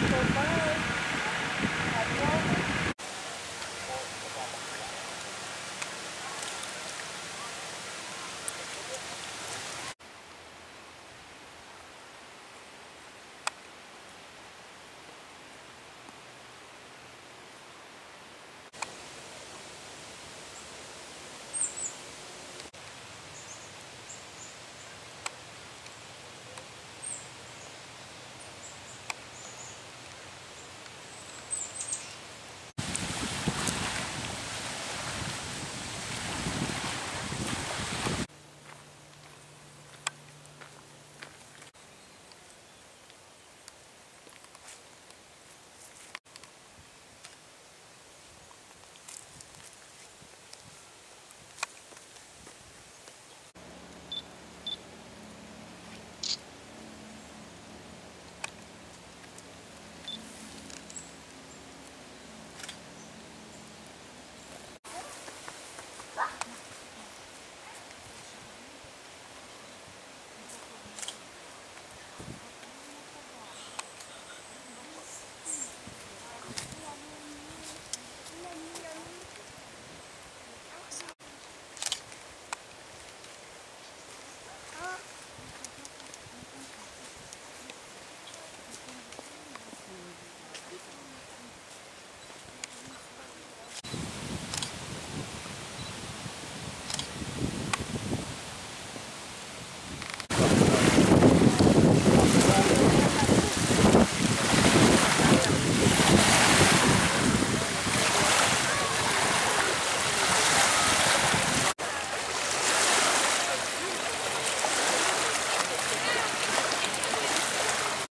Bye.